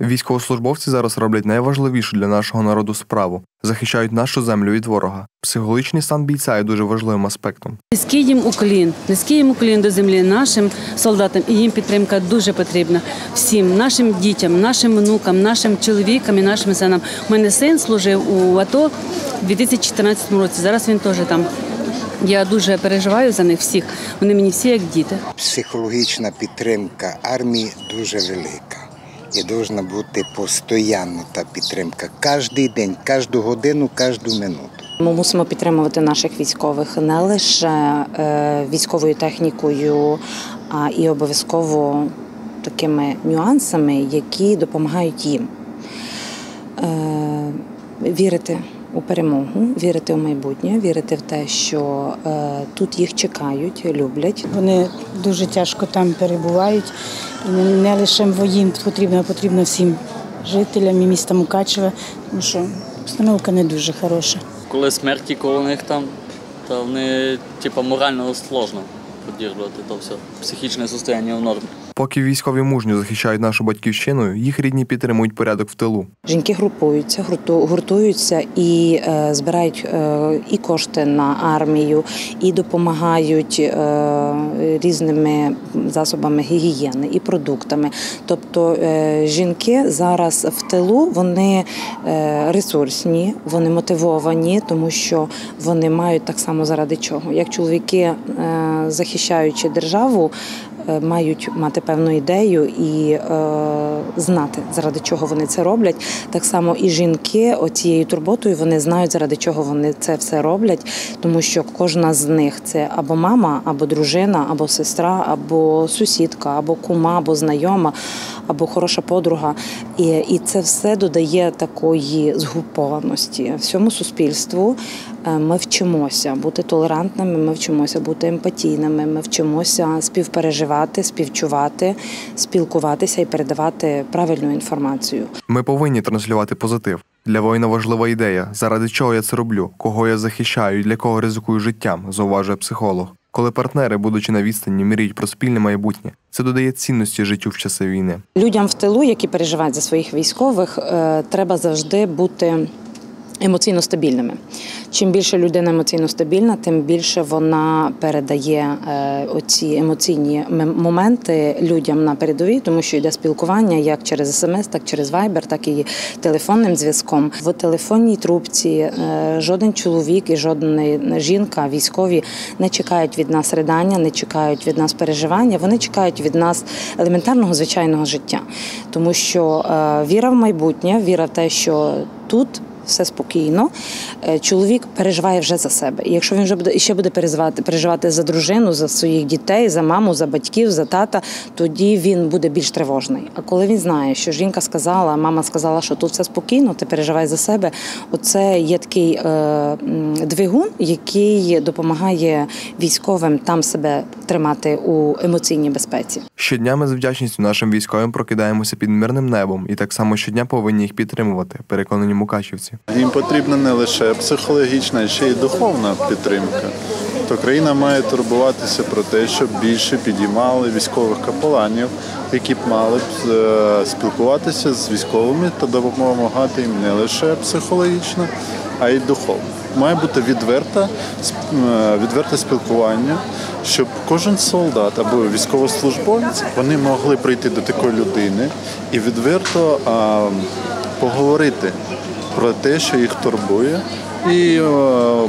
Військовослужбовці зараз роблять найважливішу для нашого народу справу захищають нашу землю від ворога. Психологічний стан бійця є дуже важливим аспектом. Низький їм уклін, низький їм уклін до землі нашим солдатам, і їм підтримка дуже потрібна. Всім нашим дітям, нашим внукам, нашим чоловікам і нашим синам. У мене син служив у АТО у 2014 році. Зараз він теж там. Я дуже переживаю за них всіх. Вони мені всі як діти. Психологічна підтримка армії дуже велика. І повинна бути постоянно та підтримка. Кожний день, кожну годину, кожну минуту. Ми мусимо підтримувати наших військових не лише е, військовою технікою, а і обов'язково такими нюансами, які допомагають їм Е, вірити у перемогу, вірити у майбутнє, вірити в те, що е, тут їх чекають, люблять. Вони дуже тяжко там перебувають. І не, не лише їм потрібно, а потрібно всім жителям і міста Мукачева, тому що обстановка не дуже хороша. коли смерті коло них там, то вони типу, морально сложно підтримувати то все. Психічне состояние в нормі. Поки військові мужньо захищають нашу батьківщину, їх рідні підтримують порядок в тилу. Жінки групуються, гуртуються і е, збирають е, і кошти на армію, і допомагають е, різними засобами гігієни і продуктами. Тобто е, жінки зараз в тилу вони е, ресурсні, вони мотивовані, тому що вони мають так само заради чого. Як чоловіки, е, захищаючи державу, мають мати певну ідею і е, знати, заради чого вони це роблять. Так само і жінки оцією турботою вони знають, заради чого вони це все роблять, тому що кожна з них це або мама, або дружина, або сестра, або сусідка, або кума, або знайома, або хороша подруга. І, і це все додає такої згрупованості всьому суспільству. Е, Ми вчимося бути толерантними, ми вчимося бути емпатійними, ми вчимося співпереживати, співчувати, спілкуватися і передавати правильну інформацію. Ми повинні транслювати позитив. Для воїна важлива ідея, заради чого я це роблю, кого я захищаю для кого ризикую життям, зауважує психолог. Коли партнери, будучи на відстані, мріють про спільне майбутнє, це додає цінності життю в часи війни. Людям в тилу, які переживають за своїх військових, е, треба завжди бути. Емоційно стабільними. Чим більше людина емоційно стабільна, тим більше вона передає е, оці емоційні моменти людям на передовій, тому що йде спілкування як через смс, так через Viber, так і телефонним зв'язком. В телефонній трубці е, жоден чоловік і жодна жінка, військові не чекають від нас ридання, не чекають від нас переживання. Вони чекають від нас елементарного звичайного життя, тому що е, віра в майбутнє, віра в те, що тут все спокійно. Е, Чоловік переживає вже за себе. І якщо він вже буде ще буде переживати, переживати за дружину, за своїх дітей, за маму, за батьків, за тата, тоді він буде більш тривожний. А коли він знає, що жінка сказала, мама сказала, що тут все спокійно, ти переживай за себе. Оце є такий е, двигун, який допомагає військовим там себе тримати у емоційній безпеці. Щодня ми з вдячністю нашим військовим прокидаємося під мирним небом і так само щодня повинні їх підтримувати, переконані мукачівці. Їм потрібна не лише психологічна, а ще й духовна підтримка. То країна має турбуватися про те, щоб більше підіймали військових капеланів, які б мали б е, спілкуватися з військовими та допомагати їм не лише психологічно, а й духовно. Має бути відверта, сп- е, відверте спілкування, щоб кожен солдат або військовослужбовець вони могли прийти до такої людини і відверто а, поговорити про те, що їх турбує, і е,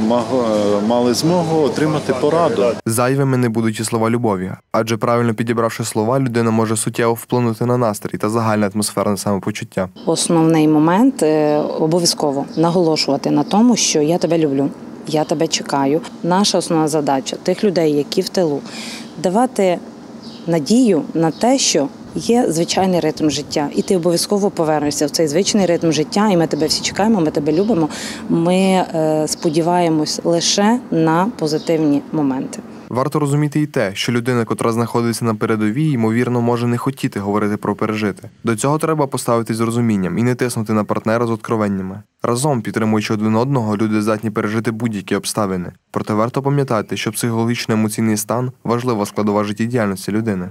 маго- е, мали змогу отримати пораду. Зайвими не будуть і слова любові, адже правильно підібравши слова, людина може суттєво вплинути на настрій та загальне атмосферне самопочуття. Основний момент е, обов'язково наголошувати на тому, що я тебе люблю, я тебе чекаю. Наша основна задача тих людей, які в тилу, давати надію на те, що є звичайний ритм життя, і ти обов'язково повернешся в цей звичний ритм життя, і ми тебе всі чекаємо, ми тебе любимо. Ми е, сподіваємось лише на позитивні моменти. Варто розуміти і те, що людина, котра знаходиться на передовій, ймовірно, може не хотіти говорити про пережити. До цього треба поставитись з розумінням і не тиснути на партнера з откровеннями. Разом, підтримуючи один одного, люди здатні пережити будь-які обставини. Проте варто пам'ятати, що психологічно-емоційний стан важлива складова життєдіяльності людини.